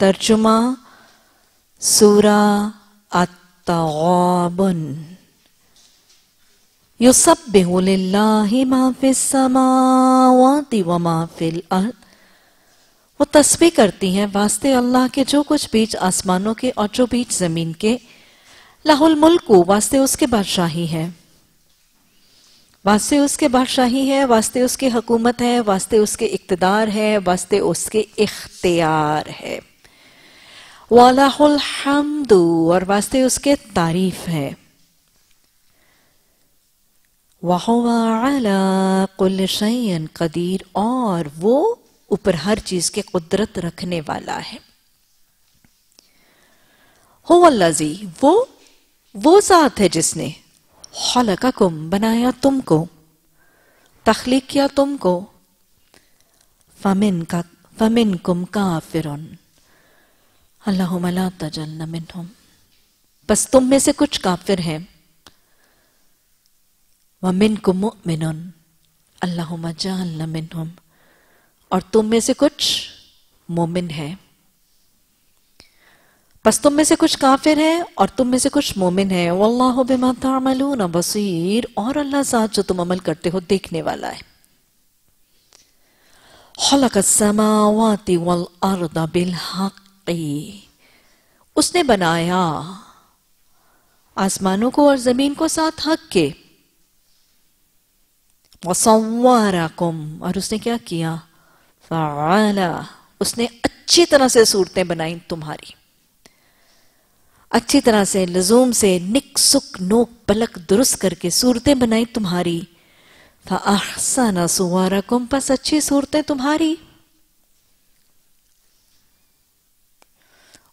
तर्जुमा सूरा अत्तगाबुन। युसब्बिहु लिल्लाहि मा फिस समावाति व मा फिल अर्द वो तस्बीह करती हैं, वास्ते अल्लाह के जो कुछ बीच आसमानों के और जो बीच ज़मीन के। लाहुल मुल्क, वास्ते उसके बादशाही है। वास्ते उसके बादशाही है, वास्ते उसकी हकूमत है, वास्ते उसके इकतदार है, वास्ते उसके इख्तियार है। वालाहुल और वास्ते उसके तारीफ़ है। शयन कदीर, और वो ऊपर हर चीज़ के कुदरत रखने वाला है। हो अल्लाजी वो वो जात है जिसने खलककुम बनाया तुमको, तखलीक किया तुमको। फमिन का, फमिन कुम काफिरन। अल्लाह बस तुम में से कुछ काफिर हैं। वमिन कुम मुमिनुन। अल्लाह मिनहुम। और तुम में से कुछ मोमिन है। बस तुम में से कुछ काफिर है और तुम में से कुछ मोमिन है। वल्लाहु बिमा तामलून, बसीर। और अल्लाह साथ जो तुम अमल करते हो, देखने वाला है। खलक समावाति वल अर्द बिल उसने बनाया आसमानों को और ज़मीन को साथ हक के। वसवाराकुम और उसने क्या किया? फाला, उसने अच्छी तरह से सूरतें बनाई तुम्हारी। अच्छी तरह से, लजूम से निक सुक नोक, पलक, दुरुस्त करके सूरतें बनाई तुम्हारी। फ़ाहसाना सुवारकुम बस अच्छी सूरतें तुम्हारी।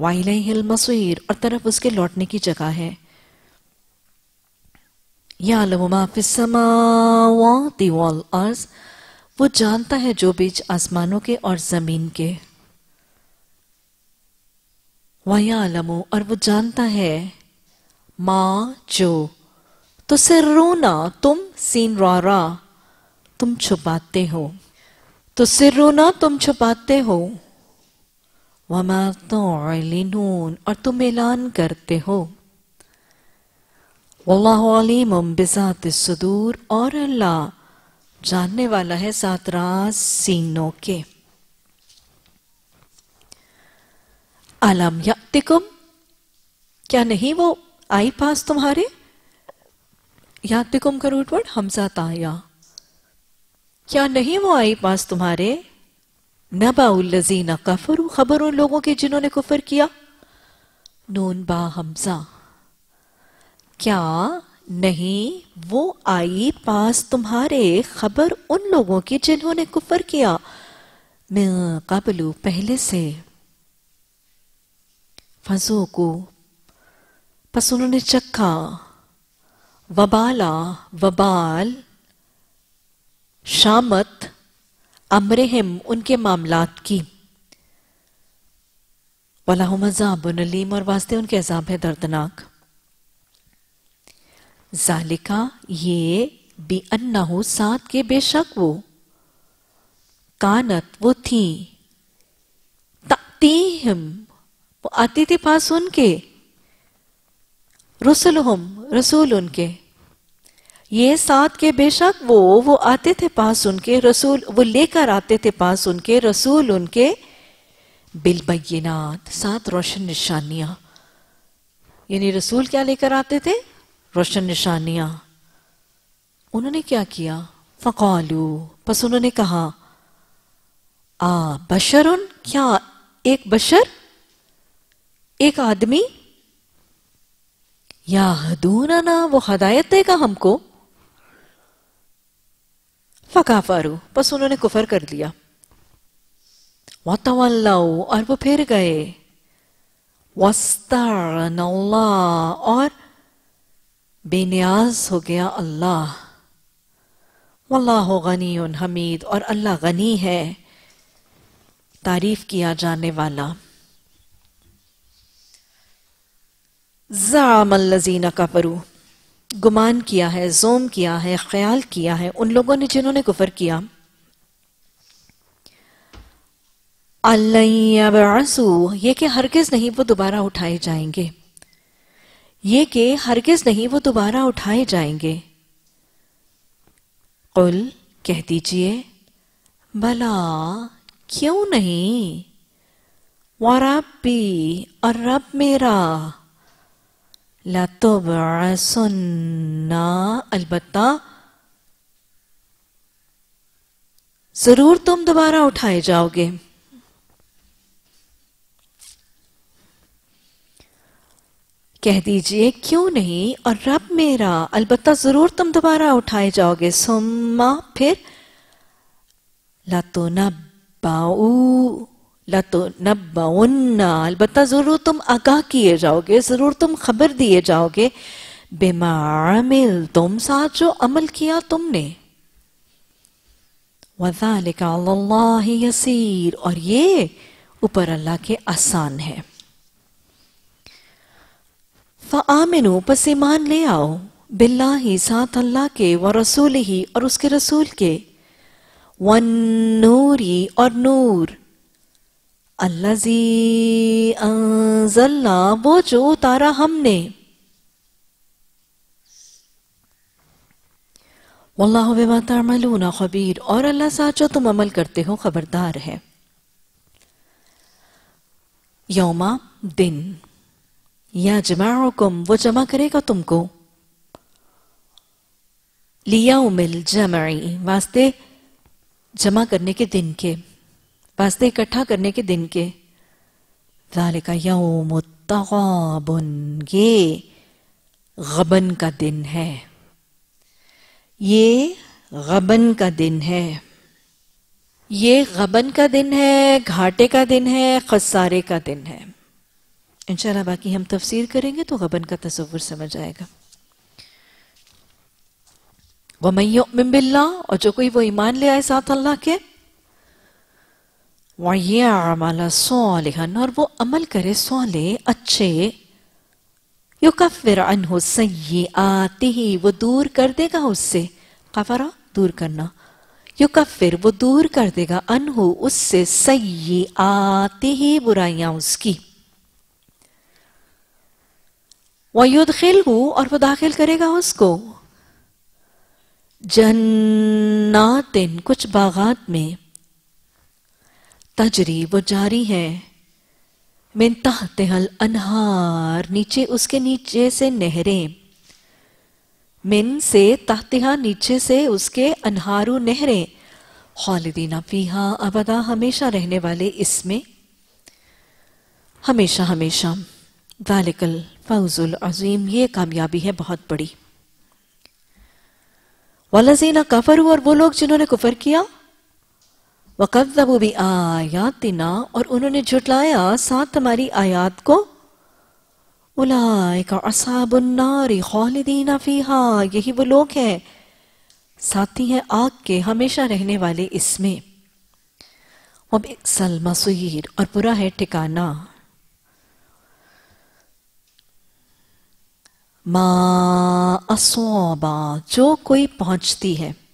वाइल मसूर और तरफ़ उसके लौटने की जगह है। या अर्ज़ वो जानता है जो बीच आसमानों के और ज़मीन के। वयालमो, और वो जानता है, माँ, जो तो सिर सिर्रोना, तुम सीन रारा तुम छुपाते हो। तो सिर सिर्रोना, तुम छुपाते हो। वमा और तुम ऐलान करते हो। वल्लाम सुदूर, और अल्लाह जानने वाला है सात राज सीनों के। आलम यातिकुम, क्या नहीं वो आई पास तुम्हारे? यातिकुम का रूट वर्ड हमजा ताया। क्या नहीं वो आई पास तुम्हारे? नबाउल्लजीना कफर, खबर उन लोगों की जिन्होंने कुफर किया। नून बा हमजा। क्या नहीं, वो आई पास तुम्हारे खबर उन लोगों की जिन्होंने कुफर किया? मैं कबलू पहले से। फंसों को बस उन्होंने चखा। वबाला, वबाल। शामत। अमरहम, उनके मामलात की। वलाहमजाबनलीम और वास्ते उनके अजाब है दर्दनाक। जालिका, ये बी अन्ना हो सात के बेशक वो। कानत, वो थी। तीहम वो आती थी पास उनके। रसुल रसूल उनके। ये सात के बेशक वो वो आते थे पास उनके, रसूल, वो लेकर आते थे पास उनके, रसूल उनके। बिल बैनात सात रोशन निशानियाँ। यानी रसूल क्या लेकर आते थे? रोशन निशानियाँ। उन्होंने क्या किया? फ़कालू, बस उन्होंने कहा, आ, बशरुन, क्या एक बशर? एक आदमी? या हदूना ना वो हदायत देगा हमको। फकाफारू बस उन्होंने कुफर कर दिया। वतवल्लव और वो फिर गए। वस्तान और बेनियाज हो गया अल्लाह। वल्लाह गनी हमीद, और अल्लाह गनी है। तारीफ़ किया जाने वाला। जामल्लजीना कफरू गुमान किया है, जोम किया है, ख्याल किया है, उन लोगों ने जिन्होंने कुफर किया। अल्लासू ये कि हरगिज नहीं वो दोबारा उठाए जाएँगे। ये कि हरगिज नहीं वो दोबारा उठाए जाएँगे। कुल, कह दीजिए भला क्यों नहीं? वरबी और रब मेरा। सुन्ना अलबत्ता ज़रूर तुम दोबारा उठाए जाओगे कह दीजिए क्यों नहीं और रब मेरा अलबत्ता ज़रूर तुम दोबारा उठाए जाओगे सुम्मा फिर लतो नब्बाऊ लतो नब्बाउन्ना अलबत्ता ज़रूर तुम आगाह किए जाओगे, ज़रूर तुम खबर दिए जाओगे बेमामिल तुम साथ जो अमल किया तुमने। वजालिका यसीर, और ये ऊपर अल्लाह के आसान है। फ़ामिनु पस ईमान ले आओ बिल्ला ही साथ अल्लाह के, व रसूल ही और उसके रसूल के। वन नूरी, और नूर। अल्लाजी वो जो उतारा हमने। वल्लाह बिमा खबीर। और अल्लाह साथ जो तुम अमल करते हो, खबरदार है। यौमा दिन। या जमाकुम वो जमा करेगा तुमको। लिया उमिल जमाई, वास्ते जमा करने के दिन के। वास्ते इकट्ठा करने के दिन के। का यौम तगाबुन ये गबन का दिन है। ये गबन का दिन है। ये गबन का दिन है, घाटे का दिन है, खसारे का दिन है। इंशाल्लाह बाकी हम तफसीर करेंगे तो गबन का तस्वुर समझ आएगा। वमैमिन बिल्ला और जो कोई वो ईमान ले आए साथ अल्लाह के वाला सोलहन और वो अमल करे सोले अच्छे। यो कफिर अनहो सही? आते ही वो दूर कर देगा उससे। कफरा, दूर करना। यो कफिर वो दूर कर देगा? अनहु उससे सही। आते ही बुराइयाँ उसकी। वयुदखिल और वो दाखिल करेगा उसको। जन्नातिन कुछ बागात में तजरी वो जारी है। मिन तहल अनहार, नीचे उसके नीचे से नहरें। मिन से तहतिहा नीचे से उसके अनहारू नहरें। खालिदीना फीहा अबदा हमेशा रहने वाले इसमें। हमेशा हमेशा। दालिकल फौजुल अजीम, ये कामयाबी है बहुत बड़ी। वलजीना कफर हुआ और वो लोग जिन्होंने कुफर किया वकदबू भी आयातिना, और उन्होंने झुटलाया साथ हमारी आयात को। उलाइका असाबुन्नारी खालिदीना फीहा, यही वो लोग हैं। साथी हैं आग के हमेशा रहने वाले इसमें। अब और बुरा है ठिकाना। मा असोबा, जो कोई पहुँचती है।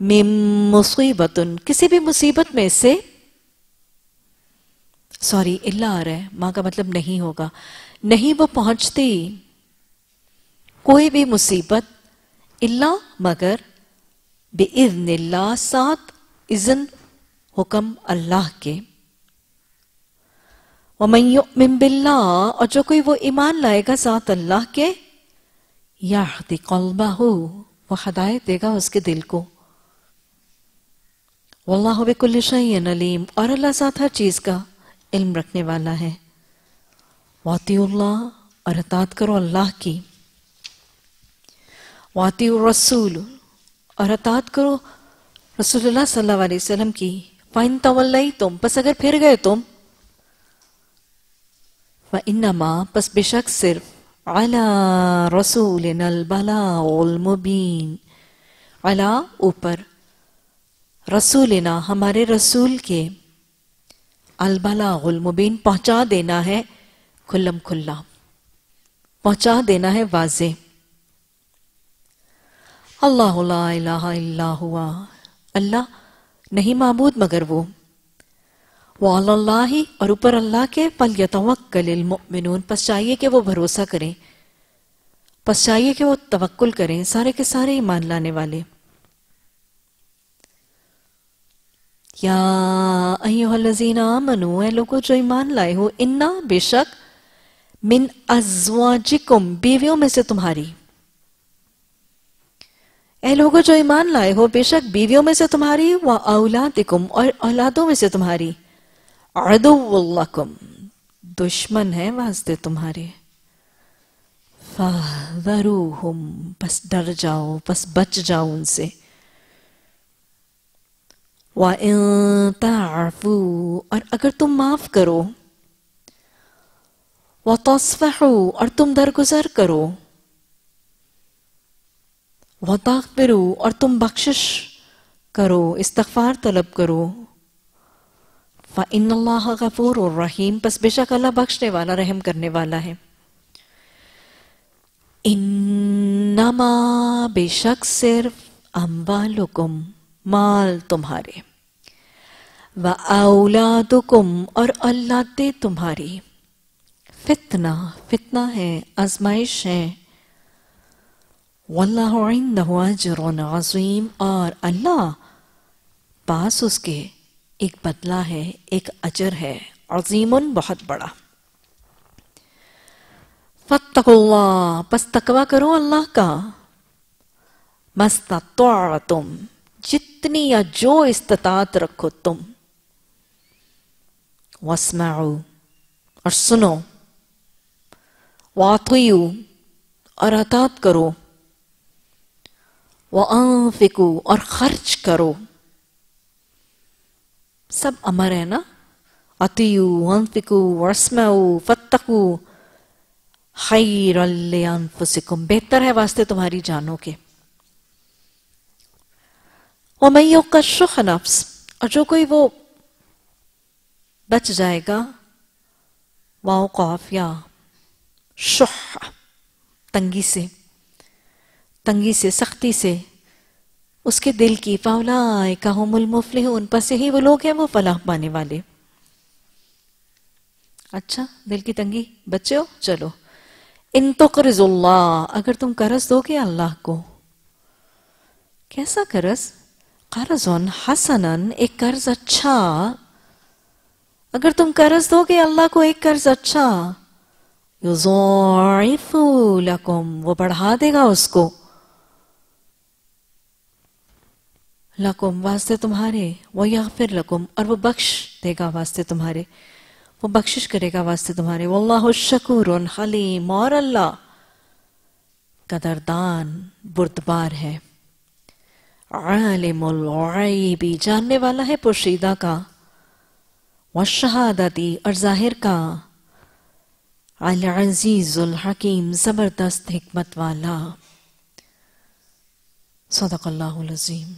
मिम मुसीबतुन, किसी भी मुसीबत में से, सॉरी, इल्ला आ रहा है, माँ का मतलब नहीं होगा। नहीं वो पहुँचती कोई भी मुसीबत, इल्ला मगर, बेइज्निल्ला, साथ इजन हुक्म अल्लाह के। वमन बिल्ला और जो कोई वो ईमान लाएगा साथ अल्लाह के या याहदी कल्बाहू वह हदायत देगा उसके दिल को। वल्लाह बिकुल्ल अलीम, और अल्लाह साथ हर चीज़ का इल्म रखने वाला है। वातील्लाह और अतात करो अल्लाह की। वाती रसूल और अतात करो रसूलुल्लाह सल्लल्लाहु अलैहि वसल्लम की। फाइन तवल्लई तुम बस अगर फिर गए तुम। व इन्नमा बस बेशक सिर्फ़ अला रसूल बलाउल मुबीन। अला ऊपर। रसूलना, हमारे रसूल के अलबलाउल मुबीन पहुँचा देना है खुल्लम खुल्ला। पहुँचा देना है वाजे। अल्लाह हुआ। अल्लाह नहीं माबूद मगर वो। वाल्लाही और ऊपर अल्लाह के पल यतवक्कल मुमिनून, पस चाहिए कि वो भरोसा करें। पस चाहिए कि वो तवक्कुल करें सारे के सारे ईमान लाने वाले। या अजीना मनु है लोगों जो ईमान लाए हो, इन्ना बेशक मिन अजवाजिकुम, बीवियों में से तुम्हारी। ए लोगों जो ईमान लाए हो, बेशक बीवियों में से तुम्हारी, व औलादिकुम, और औलादों में से तुम्हारी। अदुल्लकुम दुश्मन है वास्ते तुम्हारे। फादरूहुम बस डर जाओ, बस बच जाओ उनसे। वाफू और अगर तुम माफ़ करो व तस्फू और तुम दरगुजर करो व ताकबिरू और तुम बख्शिश करो इस्तफार तलब करो व इन गफूर और रहीम बस बेशक अल्लाह बख्शने वाला रहम करने वाला है इन्नमा बेशक सिर्फ़ अम्बालुकुम माल तुम्हारे व औलादुकुम, और औलादे तुम्हारी। फितना फितना है, आजमाइश है। वल्लाजीम और अल्लाह पास उसके एक बदला है, एक अजर है, अजीमन बहुत बड़ा। फतकुल्ला बस तकवा करो अल्लाह का। मस्त तुम जितनी या जो इस्तात रखो तुम। वसमाऊ और सुनो वातयू और अतात करो व आफिकू और खर्च करो सब अमर है ना अतियु अनफिकू वस्माऊ फतकू खैरफुसिकुम बेहतर है वास्ते तुम्हारी जानों के वमैयो का शुख नफ्स और जो कोई वो बच जाएगा। वाओ कौफ, या। शुह, तंगी से। तंगी से, सख्ती से। उसके दिल की फावला का मुफले उन पर से ही वो लोग हैं वो फलाह पाने वाले। अच्छा दिल की तंगी, बच्चे हो, चलो। इन तो करजुल्ला अगर तुम करज दोगे अल्लाह को। कैसा करज? कर्जन हसनन, एक कर्ज अच्छा अगर तुम कर्ज दोगे, अल्लाह को एक कर्ज अच्छा। लकुम, वो बढ़ा देगा उसको। लकुम, वास्ते तुम्हारे, वो या फिर लकुम, और वो बख्श देगा वास्ते तुम्हारे। वो बख्शिश करेगा वास्ते तुम्हारे। वल्लाह शकूर हलीम, और अल्लाह कदरदान, बुरदबार है। भी जानने वाला है पोशीदा का। व शहादती और ज़ाहिर का अजीजुल हकीम ज़बरदस्त हमत वाला सदक़ल्लाज़ीम